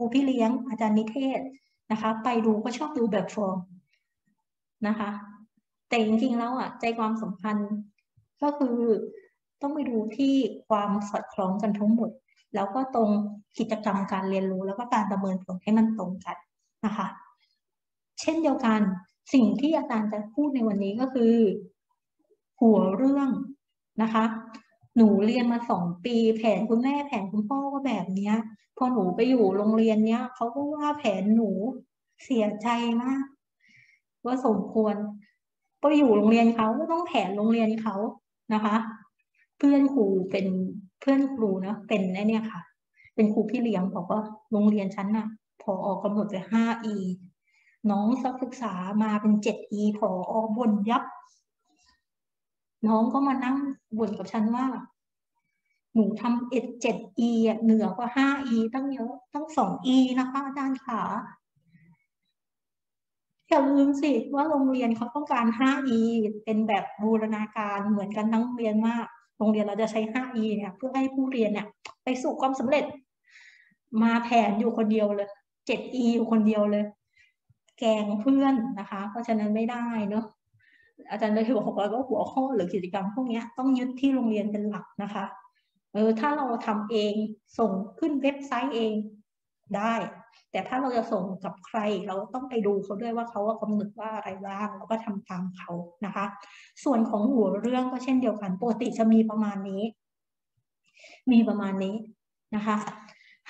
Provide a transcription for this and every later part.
รูพี่เลี้ยงอาจารย์นิเทศนะคะ ไปดูก็ชอบดูแบบฟอร์มนะคะ แต่จริงๆแล้วอะใจความสำคัญก็คือต้องไปดูที่ความสอดคล้องกันทั้งหมด แล้วก็ตรงกิจกรรมการเรียนรู้ แล้วก็การประเมินผลให้มันตรงกันนะคะ เช่นเดียวกันสิ่งที่อาจารย์จะพูดในวันนี้ก็คือ หัวเรื่องนะคะ หนูเรียนมาสองปี แผนคุณแม่แผนคุณพ่อก็แบบเนี้ย พอหนูไปอยู่โรงเรียนเนี้ยเขาก็ว่าแผนหนูเสียใจมาก ว่าสมควรไปอยู่โรงเรียนเขาก็ต้องแผนโรงเรียนเขานะคะ เพื่อนครูเป็นเพื่อนครูนะเป็นไอเนี่ยค่ะ เป็นครูพี่เลี้ยงบอกว่าโรงเรียนชั้นน่ะพอออกกำหนดไปห้าอีน้องสักศึกษามาเป็นเจ็ดอีพออบนยับ น้องก็มานั่งบ่นกับฉันว่า หนูทำเอ็ดเจ็ดอีเหนือกว่าห้าอีตั้งเยอะตั้งสองอีนะคะอาจารย์ขาอย่าลืมสิว่าโรงเรียนเขาต้องการ 5E เป็นแบบบูรณาการเหมือนกันทั้งเรียนมากโรงเรียนเราจะใช้ 5E เนี่ยเพื่อให้ผู้เรียนเนี่ย ไปสู่ความสำเร็จ มาแผนอยู่คนเดียวเลย 7E อยู่คนเดียวเลย แกงเพื่อนนะคะ เพราะฉะนั้นไม่ได้เนาะ อาจารย์เลยบอกว่าหัวข้อหรือกิจกรรมพวกนี้ต้องยึดที่โรงเรียนเป็นหลักนะคะเออถ้าเราทำเองส่งขึ้นเว็บไซต์เองได้ แต่ถ้าเราจะส่งกับใครเราต้องไปดูเขาด้วยว่าเขากำหนดว่าอะไรบ้างแล้วก็ทำตามเขานะคะ ส่วนของหัวเรื่องก็เช่นเดียวกันปกติจะมีประมาณนี้ มีประมาณนี้นะคะ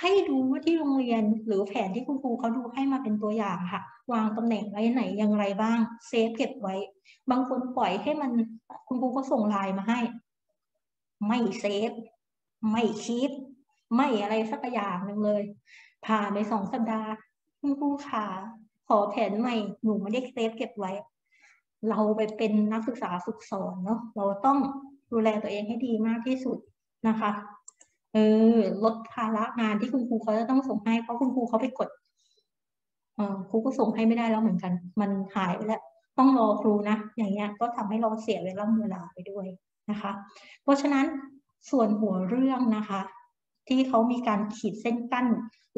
ให้ดูว่าที่โรงเรียนหรือแผนที่คุณครูเขาดูให้มาเป็นตัวอย่างค่ะ วางตำแหน่งไว้ไหนอย่างไรบ้าง save เก็บไว้ บางคนปล่อยให้มันคุณครูก็ส่งไลน์มาให้ ไม่ save ไม่คิดไม่อะไรสักอย่างหนึ่งเลย ผ่านไปสองสัปดาห์ คุณครูขาขอแผนใหม่หนูไม่ได้ save เก็บไว้ เราไปเป็นนักศึกษาฝึกสอนเนาะเราต้องดูแลตัวเองให้ดีมากที่สุดนะคะ เออ ลดภาระงานที่คุณครูเขาจะต้องส่งให้เพราะคุณครูเขาไปกดเออครูก็ส่งให้ไม่ได้แล้วเหมือนกัน มันหายไปแล้วต้องรอครูนะอย่างเงี้ยก็ทำให้เราเสียเวลาเวลาไปด้วยนะคะ เพราะฉะนั้นส่วนหัวเรื่องนะคะ ที่เขามีการขีดเส้นกั้น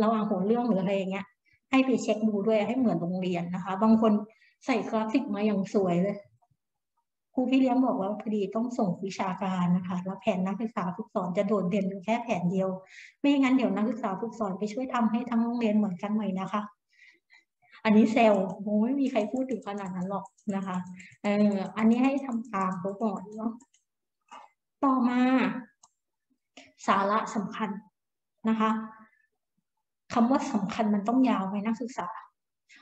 ระหว่างหัวเรื่องหรืออะไรอย่างเงี้ยให้ไปเช็คดูด้วยให้เหมือนโรงเรียนนะคะ บางคนใส่กราฟิกมาอย่างสวยเลย ครูพี่เลี้ยงบอกว่าพอดีต้องส่งวิชาการนะคะ แล้วแผนนักศึกษาฝึกสอนจะโดดเด่นแค่แผนเดียว ไม่งั้นเดี๋ยวนักศึกษาฝึกสอนไปช่วยทำให้ทั้งโรงเรียนเหมือนกันใหม่นะคะ อันนี้เซลโอ้ไม่มีใครพูดถึงขนาดนั้นหรอกนะคะเอออันนี้ให้ทำตามเขาก่อนเนาะต่อมาสาระสำคัญนะคะคำว่าสำคัญมันต้องยาวไหมนักศึกษา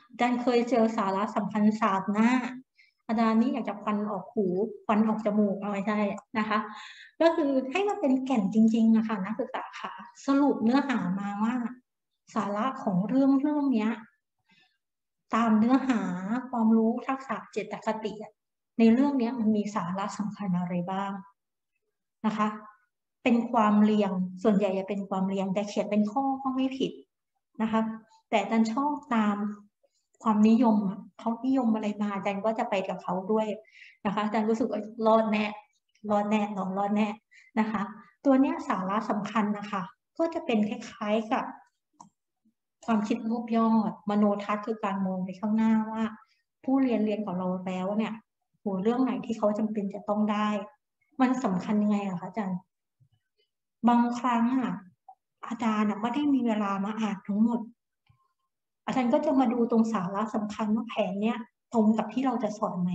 อาจารย์เคยเจอสาระสำคัญศาสตร์หน้า อาจารย์นี่อยากจะควันออกหูควันออกจมูกอะไรใช่นะคะ ก็คือให้มันเป็นแก่นจริงๆนะคะนักศึกษาค่ะสรุปเนื้อหามาว่า สาระของเรื่องเรื่องนี้ตามเนื้อหาความรู้ทักษะเจตคติ ในเรื่องนี้มันมีสาระสำคัญอะไรบ้างนะคะ เป็นความเรียงส่วนใหญ่จะเป็นความเรียงแต่เขียนเป็นข้อก็ไม่ผิดนะคะ แต่อาจารย์ชอบตาม ความนิยมเขานิยมอะไรมาอาจารย์ก็จะไปกับเขาด้วยนะคะอาจารย์รู้สึกว่ารอดแน่รอดแน่ลองรอดแน่นะคะ ตัวเนี้ยสาระสำคัญนะคะ ก็จะเป็นคล้ายๆกับ ความคิดรูปยอด มโนทัศน์คือการมองไปข้างหน้าว่า ผู้เรียนเรียนของเราแล้วเนี่ยหัวเรื่องไหนที่เขาจำเป็นจะต้องได้ มันสำคัญยังไงอะคะอาจารย์บางครั้งอะอาจารย์ไม่ได้มีเวลามาอ่านทั้งหมด อาจารย์ก็จะมาดูตรงสาระสำคัญว่าแผนเนี้ยตรงกับที่เราจะสอนไหม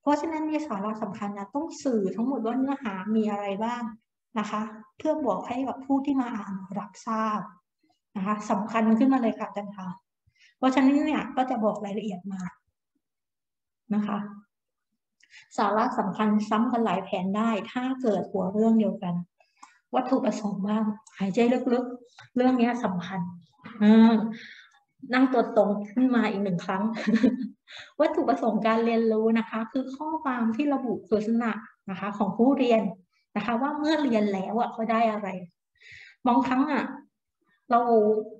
เพราะฉะนั้นในสาระสำคัญนะต้องสื่อทั้งหมดว่าเนื้อหามีอะไรบ้างนะคะ เพื่อบอกให้กับผู้ที่มาอ่านรับทราบนะคะสำคัญขึ้นมาเลยค่ะอาจารย์คะเพราะฉะนั้นเนี่ยก็จะบอกรายละเอียดมานะคะ สาระสำคัญซ้ำกันหลายแผนได้ ถ้าเกิดหัวเรื่องเดียวกัน วัตถุประสงค์บ้าง หายใจลึกๆ เรื่องนี้สำคัญ นั่งตัวตรงขึ้นมาอีกหนึ่งครั้ง วัตถุประสงค์การเรียนรู้นะคะ คือข้อความที่ระบุลักษณะนะคะ ของผู้เรียนนะคะ ว่าเมื่อเรียนแล้วอะเขาได้อะไรบางครั้งอะเรา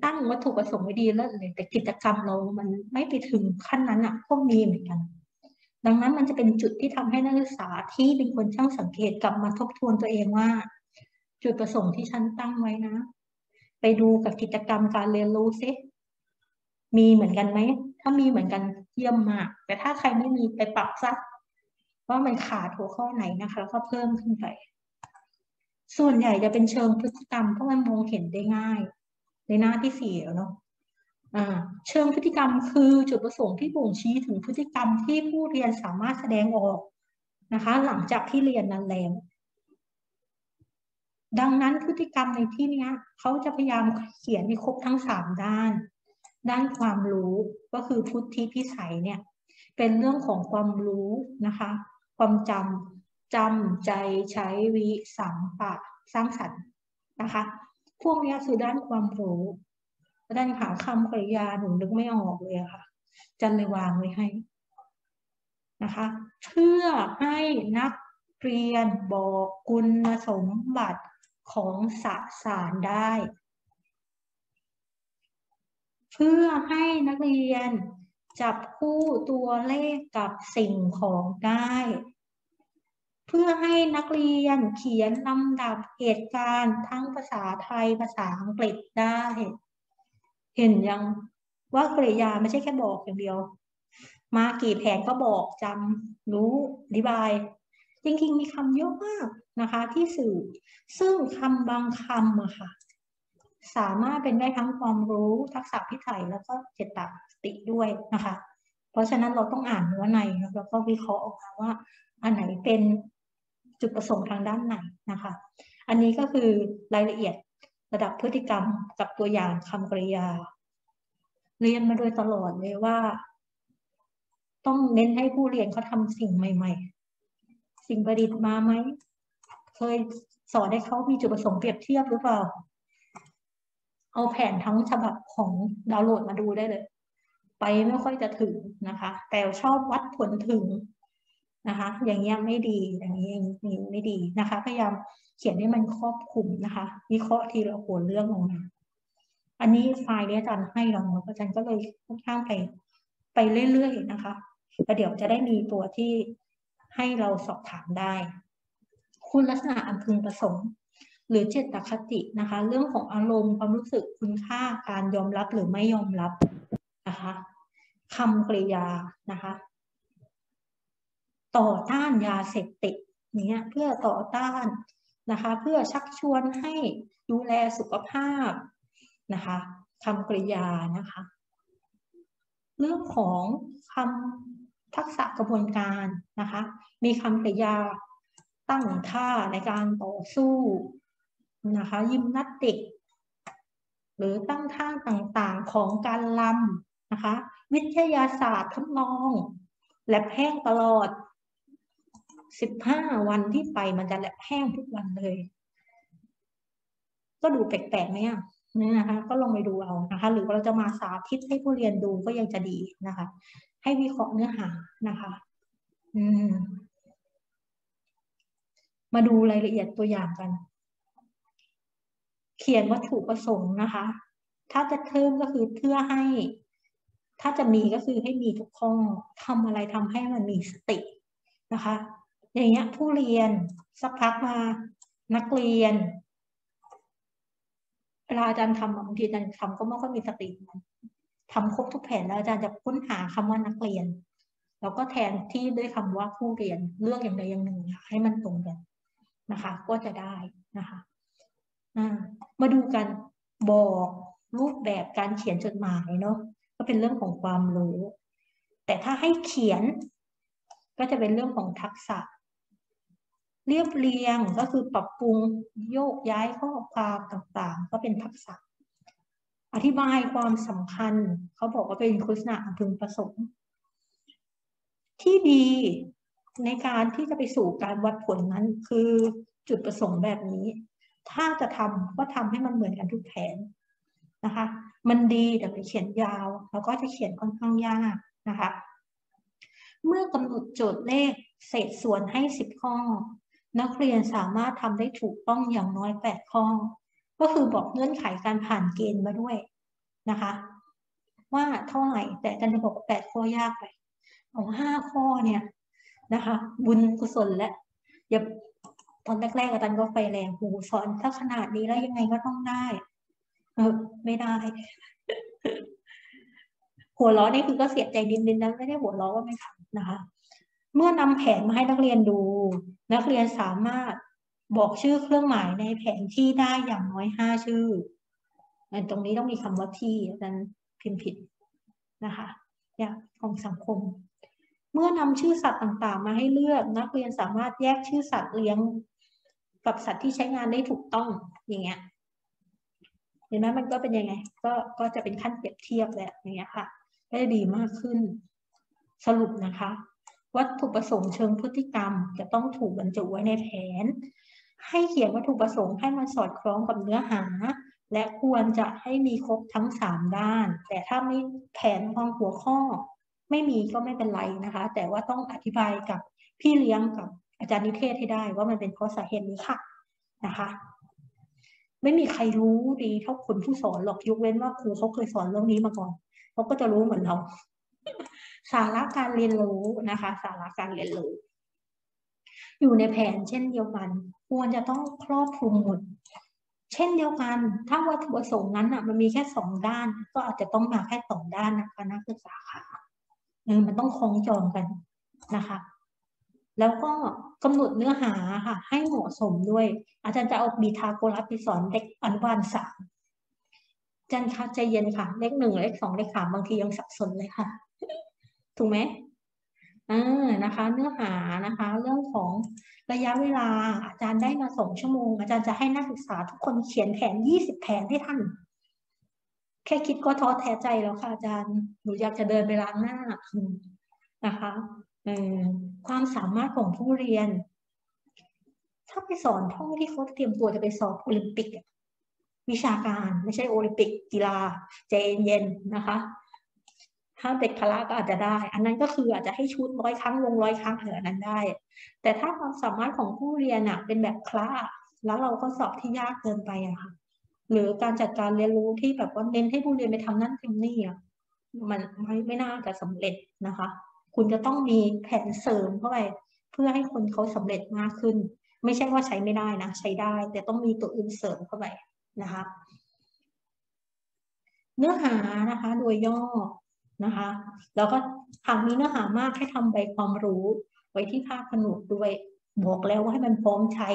ตั้งวัตถุประสงค์ไว้ดีแล้วเลยแต่กิจกรรมเรามันไม่ไปถึงขั้นนั้นอะก็มีเหมือนกัน ดังนั้นมันจะเป็นจุดที่ทำให้นักศึกษาที่เป็นคนช่างสังเกตกลับมาทบทวนตัวเองว่า จุดประสงค์ที่ฉันตั้งไว้นะ ไปดูกับกิจกรรมการเรียนรู้ซิ มีเหมือนกันไหม ถ้ามีเหมือนกันเยี่ยมมาก แต่ถ้าใครไม่มีไปปรับซะว่ามันขาดหัวข้อไหนนะคะแล้วก็เพิ่มขึ้นไป ส่วนใหญ่จะเป็นเชิงพฤติกรรมเพราะมันมองเห็นได้ง่าย ในหน้าที่สี่เนาะเชิงพฤติกรรมคือจุดประสงค์ที่บ่งชี้ถึงพฤติกรรมที่ผู้เรียนสามารถแสดงออกนะคะ หลังจากที่เรียนนั้นแล้วดังนั้นพฤติกรรมในที่นี้เขาจะพยายามเขียนให้ครบทั้งสามด้าน ด้านความรู้ก็คือพุทธิพิสัยเนี่ยเป็นเรื่องของความรู้นะคะ ความจำจำใจใช้วิสังปะสร้างสรรค์นะคะ พวกนี้คือด้านความรู้ด้านหาคำกริยาหนูนึกไม่ออกเลยค่ะจันเลยวางไว้ให้นะคะเพื่อให้นักเรียนบอกคุณสมบัติของสสารได้ เพื่อให้นักเรียนจับคู่ตัวเลขกับสิ่งของได้ เพื่อให้นักเรียนเขียนลำดับเหตุการณ์ทั้งภาษาไทยภาษาอังกฤษได้ เห็นยังว่ากริยาไม่ใช่แค่บอกอย่างเดียว มากี่แผนก็บอกจำรู้อธิบาย จริงๆมีคำเยอะมากนะคะ ที่สื่อซึ่งคำบางคำอะค่ะ สามารถเป็นได้ทั้งความรู้ทักษะพิถัยแล้วก็เจตสติด้วยนะคะ เพราะฉะนั้นเราต้องอ่านเนื้อในแล้วก็วิเคราะห์ออกมาว่า อันไหนเป็นจุดประสงค์ทางด้านไหนนะคะ อันนี้ก็คือรายละเอียดระดับพฤติกรรมกับตัวอย่างคำกริยา เรียนมาโดยตลอดเลยว่า ต้องเน้นให้ผู้เรียนเขาทำสิ่งใหม่ ๆ สิ่งประดิษฐ์มาไหมเคยสอนให้เขามีจุดประสงค์เปรียบเทียบหรือเปล่า เอาแผนทั้งฉบับของดาวน์โหลดมาดูได้เลย ไปไม่ค่อยจะถึงนะคะ แต่ชอบวัดผลถึงนะคะ อย่างเงี้ยไม่ดีอย่างนี้อย่างนี้ไม่ดีนะคะ พยายามเขียนให้มันครอบคลุมนะคะวิเคราะห์ทีละหัวเรื่องลงมาอันนี้ไฟล์นี้อาจารย์ให้เราอาจารย์ก็เลยค่อนข้างไปไปเรื่อยๆนะคะแล้วเดี๋ยวจะได้มีตัวที่ให้เราสอบถามได้ คุณลักษณะอันพึงประสงค์ หรือเจตคตินะคะ เรื่องของอารมณ์ความรู้สึกคุณค่าการยอมรับหรือไม่ยอมรับนะคะคำกริยานะคะ ต่อต้านยาเสพติดเนี้ยเพื่อต่อต้านนะคะ เพื่อชักชวนให้ดูแลสุขภาพนะคะคำกริยานะคะ เรื่องของคำทักษะกระบวนการนะคะ มีคำกริยาตั้งท่าในการต่อสู้ นะคะยิมนาสติก หรือตั้งท่าต่างๆของการลำนะคะ วิทยาศาสตร์ทดลอง แลบแห้งตลอด 15 วันที่ไปมันจะแลบแห้งทุกวันเลย ก็ดูแปลกๆไหมอะนี่นะคะก็ลองไปดูเอานะคะ หรือเราจะมาสาธิตให้ผู้เรียนดูก็ยังจะดีนะคะ ให้วิเคราะห์เนื้อหานะคะ อืม มาดูรายละเอียดตัวอย่างกัน เขียนวัตถุประสงค์นะคะ ถ้าจะเพิ่มก็คือเพื่อให้ ถ้าจะมีก็คือให้มีทุกข้อทำอะไรทำให้มันมีสตินะคะ อย่างเงี้ยผู้เรียนสักพักมานักเรียนเวลาอาจารย์ทำบางทีอาจารย์ทำก็ไม่ค่อยมีสติทำครบทุกแผนแล้วอาจารย์จะค้นหาคำว่านักเรียน แล้วก็แทนที่ด้วยคำว่าผู้เรียนเลือกอย่างใดอย่างหนึ่งให้มันตรงกันนะคะ ก็จะได้นะคะ อ่า มาดูกันบอกรูปแบบการเขียนจดหมายเนาะก็เป็นเรื่องของความรู้ แต่ถ้าให้เขียน ก็จะเป็นเรื่องของทักษะ เรียบเรียงก็คือปรับปรุงโยกย้ายข้อความต่างๆ ก็เป็นทักษะ อธิบายความสำคัญ เขาบอกว่าเป็นคุณลักษณะพึงประสงค์ที่ดีในการที่จะไปสู่การวัดผลนั้นคือจุดประสงค์แบบนี้ ถ้าจะทำก็ทำให้มันเหมือนกันทุกแผนนะคะ มันดีแต่ไปเขียนยาว แล้วก็จะเขียนค่อนข้างยากนะคะ เมื่อกำหนดโจทย์เลขเศษส่วนให้สิบข้อ นักเรียนสามารถทำได้ถูกต้องอย่างน้อยแปดข้อ ก็คือบอกเงื่อนไขการผ่านเกณฑ์มาด้วยนะคะ ว่าเท่าไหร่แต่กันจะบอกแปดข้อยากไปเอาห้าข้อเนี่ยนะคะ บุญกุศลและอย่า ตอนแรกๆอาจารย์ก็ไฟแรงหูสอนถ้าขนาดนี้แล้วยังไงก็ต้องได้เออไม่ได้ หัวล้อนี่คือก็เสียใจนิดๆนะไม่ได้หัวล้อว่าไม่ทำนะคะ เมื่อนำแผนมาให้นักเรียนดู นักเรียนสามารถบอกชื่อเครื่องหมายในแผนที่ได้อย่างน้อยห้าชื่อตรงนี้ต้องมีคำว่าที่อาจารย์พิมพ์ผิดนะคะเนี่ยของสังคม เมื่อนำชื่อสัตว์ต่างๆ มาให้เลือก นักเรียนสามารถแยกชื่อสัตว์เลี้ยง กับสัตว์ที่ใช้งานได้ถูกต้องอย่างเงี้ยเห็นไหมมันก็เป็นยังไง ก็ก็จะเป็นขั้นเปรียบเทียบแหละอย่างเงี้ยค่ะได้ดีมากขึ้น สรุปนะคะ วัตถุประสงค์เชิงพฤติกรรม จะต้องถูกบรรจุไว้ในแผน ให้เขียนวัตถุประสงค์ให้มันสอดคล้องกับเนื้อหา และควรจะให้มีครบทั้งสามด้าน แต่ถ้าไม่แผนวางหัวข้อ ไม่มีก็ไม่เป็นไรนะคะ แต่ว่าต้องอธิบายกับพี่เลี้ยงกับ อาจารย์นิเทศให้ได้ว่ามันเป็นเพราะสาเหตุนี้ค่ะนะคะ ไม่มีใครรู้ดีเท่าคนผู้สอนหรอกยกเว้นว่าครูเขาเคยสอนเรื่องนี้มาก่อนเขาก็จะรู้เหมือนเรา สาระการเรียนรู้นะคะ สาระการเรียนรู้ อยู่ในแผนเช่นเดียวกัน ควรจะต้องครอบคลุมหมดเช่นเดียวกัน ถ้าวัตถุประสงค์นั้นอะ มันมีแค่สองด้าน ก็อาจจะต้องมาแค่สองด้านนะคะนักศึกษาค่ะเออมันต้องคล้องจองกันนะคะ แล้วก็กำหนดเนื้อหาค่ะ ให้เหมาะสมด้วย อาจารย์จะเอาบีทาโกรัสไปสอนเด็กอนุบาลสามจันคะใจเย็นค่ะ เลขหนึ่งเลขสองเลขสามบางทียังสับสนเลยค่ะ ถูกไหมอ่านะคะ เนื้อหานะคะ เรื่องของระยะเวลาอาจารย์ได้มาสองชั่วโมง อาจารย์จะให้นักศึกษาทุกคนเขียนแผนยี่สิบแผนให้ท่าน แค่คิดก็ท้อแท้ใจแล้วค่ะอาจารย์หนูอยากจะเดินไปล้างหน้านะคะ ความสามารถของผู้เรียน ถ้าไปสอนห้องที่เขาเตรียมตัวจะไปสอบโอลิมปิก วิชาการไม่ใช่โอลิมปิก กีฬาใจเย็นนะคะ ถ้าเด็กพละก็อาจจะได้ อันนั้นก็คืออาจจะให้ชุดร้อยครั้งลงร้อยครั้งเออนั้นได้ แต่ถ้าความสามารถของผู้เรียนอะเป็นแบบคลาแล้วเราก็สอบที่ยากเกินไปอะค่ะหรือการจัดการเรียนรู้ที่แบบว่าเน้นให้ผู้เรียนไปทำนั่นทำนี่อะมันไม่ไม่น่าจะสำเร็จนะคะ คุณจะต้องมีแผนเสริมเข้าไปเพื่อให้คนเขาสำเร็จมากขึ้น ไม่ใช่ว่าใช้ไม่ได้นะ ใช้ได้ แต่ต้องมีตัวอื่นเสริมเข้าไปนะคะ เนื้อหานะคะโดยย่อนะคะ แล้วก็หากมีเนื้อหามากให้ทำใบความรู้ ไว้ที่ภาคผนวกด้วยบอกแล้วว่าให้มันพร้อมใช้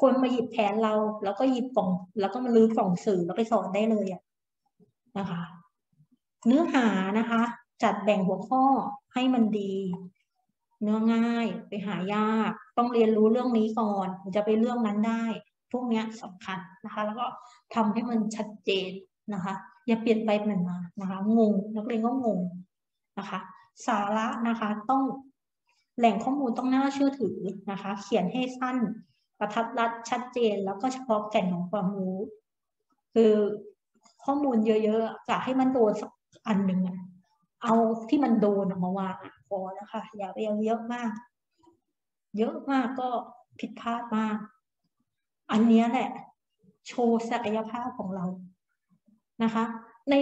คนมาหยิบแผนเรา แล้วก็หยิบกล่อง แล้วก็มาลื้อกล่องสื่อแล้วไปสอนได้เลยอะนะคะ เนื้อหานะคะ จัดแบ่งหัวข้อให้มันดี เนื้อง่ายไปหายาก ต้องเรียนรู้เรื่องนี้ก่อนจะไปเรื่องนั้นได้ พวกนี้สำคัญนะคะ แล้วก็ทำให้มันชัดเจนนะคะ อย่าเปลี่ยนไปเปลี่ยนมานะคะงงนักเรียนก็งงนะคะ สาระนะคะต้องแหล่งข้อมูลต้องน่าเชื่อถือนะคะ เขียนให้สั้นประทัดรัดชัดเจน แล้วก็เฉพาะแก่นของความรู้ คือข้อมูลเยอะๆจะให้มันโดนสักอันหนึ่ง เอาที่มันโดนออกมาวางพอนะคะ อย่าไปเอาเยอะมาก เยอะมากก็ผิดพลาดมาก อันนี้แหละ โชว์ศักยภาพของเรานะคะ ใน